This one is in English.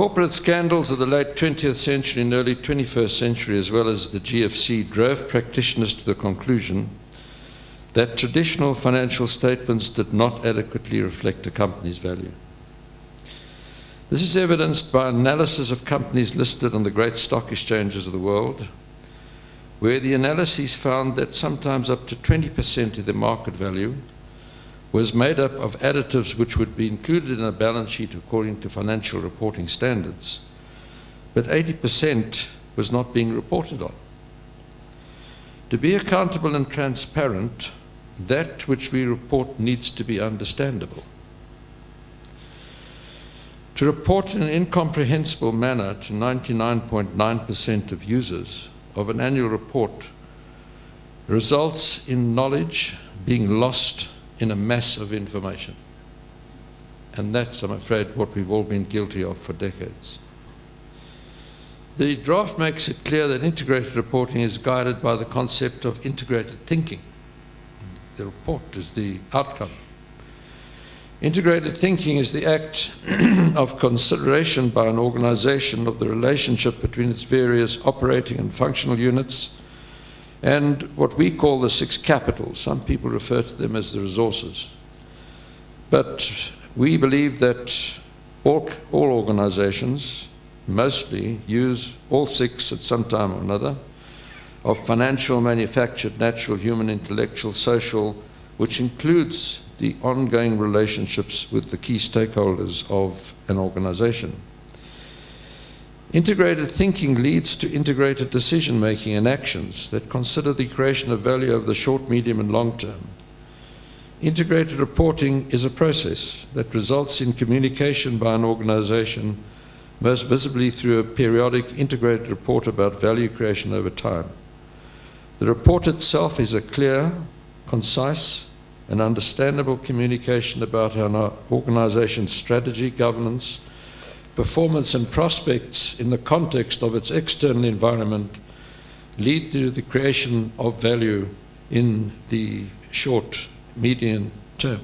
corporate scandals of the late 20th century and early 21st century, as well as the GFC, drove practitioners to the conclusion that traditional financial statements did not adequately reflect a company's value. This is evidenced by analysis of companies listed on the great stock exchanges of the world, where the analyses found that sometimes up to 20% of the market value was made up of additives which would be included in a balance sheet according to financial reporting standards, but 80% was not being reported on. To be accountable and transparent, that which we report needs to be understandable. To report in an incomprehensible manner to 99.9% of users of an annual report results in knowledge being lost in a mass of information. And that's, I'm afraid, what we've all been guilty of for decades. The draft makes it clear that integrated reporting is guided by the concept of integrated thinking. The report is the outcome. Integrated thinking is the act of consideration by an organization of the relationship between its various operating and functional units and what we call the six capitals. Some people refer to them as the resources. But we believe that all, all organizations mostly use all six at some time or another of financial, manufactured, natural, human, intellectual, social, which includes the ongoing relationships with the key stakeholders of an organization. Integrated thinking leads to integrated decision making and actions that consider the creation of value over the short, medium, and long term. Integrated reporting is a process that results in communication by an organization, most visibly through a periodic integrated report about value creation over time. The report itself is a clear, concise, and understandable communication about an organization's strategy, governance, performance and prospects in the context of its external environment lead to the creation of value in the short, medium term.